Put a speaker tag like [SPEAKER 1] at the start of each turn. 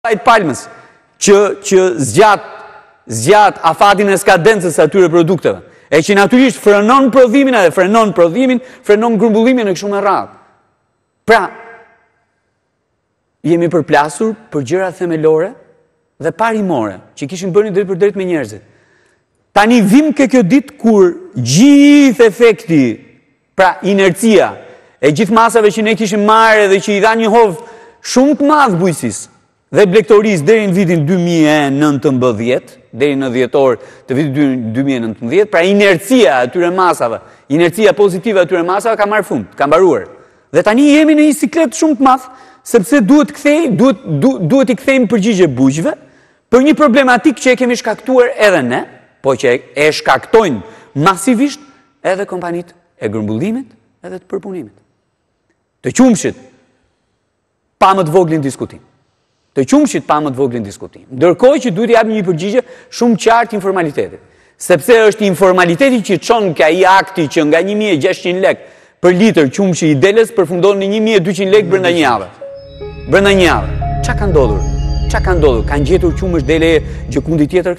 [SPEAKER 1] Vaj palmës që që zgjat zgjat afatin e skadencës së atyre produkteve. E që natyrisht frenon prodhimin edhe frenon prodhimin, frenon grumbullimin e kështu me radhë. Pra, jemi përplasur për gjëra themelore dhe parimore, që kishin të bënin drejtpërdrejt me njerëzit. Tani vim ke kjo ditë kur gjithë efekti Pra, inercia e gjithë masave që ne kishim marrë dhe që i dhanë një hov shumë të madh bujqësisë dhe blektorisë deri në vitin 2019, deri në dhjetor të vitit 2019, pra inercia e atyre masave, inercia pozitive e atyre masave ka marrë fund, ka mbaruar. Dhe tani jemi në një siklet shumë të madh, sepse duhet kthej, duhet duhet duhet t'i kthejmë përgjigje bujqëve për një problematikë që e kemi shkaktuar edhe ne, po që e shkaktojnë masivisht edhe kompanitë e grumbullimit edhe të përpunimit. Të qumshit pa më të voglin diskutim. Të qumshit pa më të voglin diskutim. Ndërkohë që duhet t'i japim një përgjigje shumë qartë informalitetit. Sepse është informaliteti që çon ke ai akti që nga 1600 lek për litër qumshi i deles përfundon në 1200 lek brenda një jave. Brenda një jave. Çka ka ndodhur? Çka ka ndodhur? Kanë gjetur qumësht deleje gjëkundi tjetër?